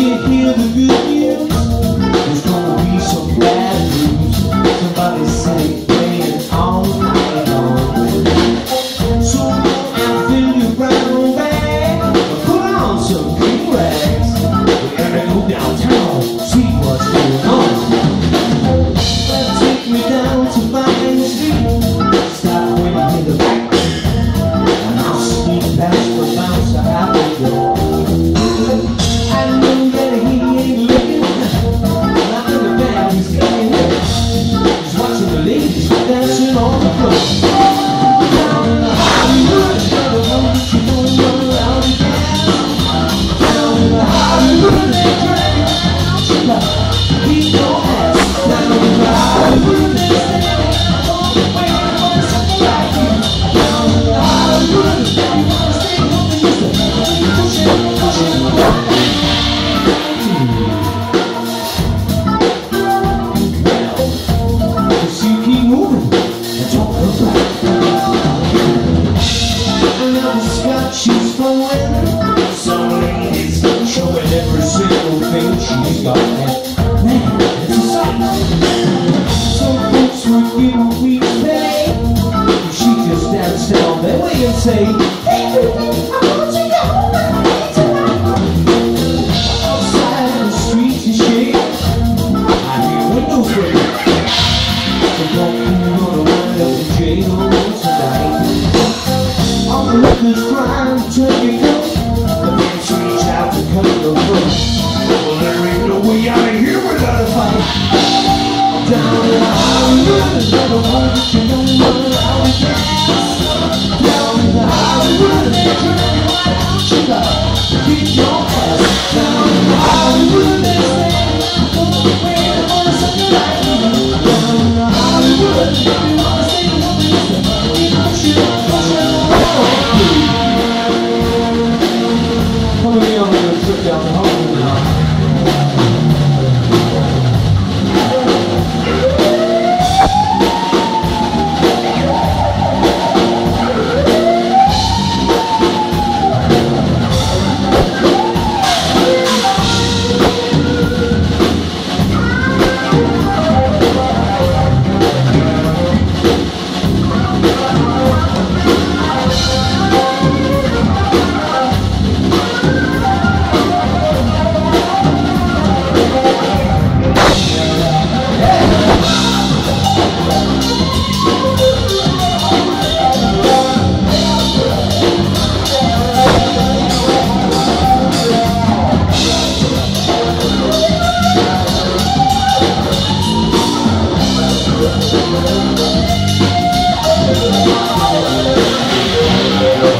can feel the good. just got she's for women. Some ladies controlling every single thing she's got. Man, it's a sight. Some folks would give a pay she just danced down way and say. beat your ass down. I will. Thank you.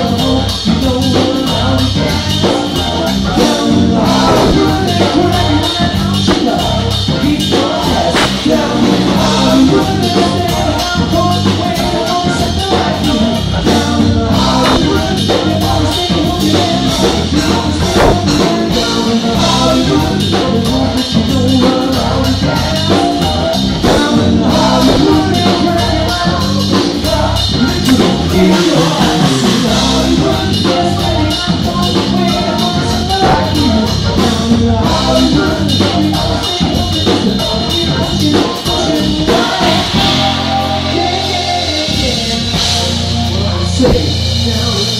shit.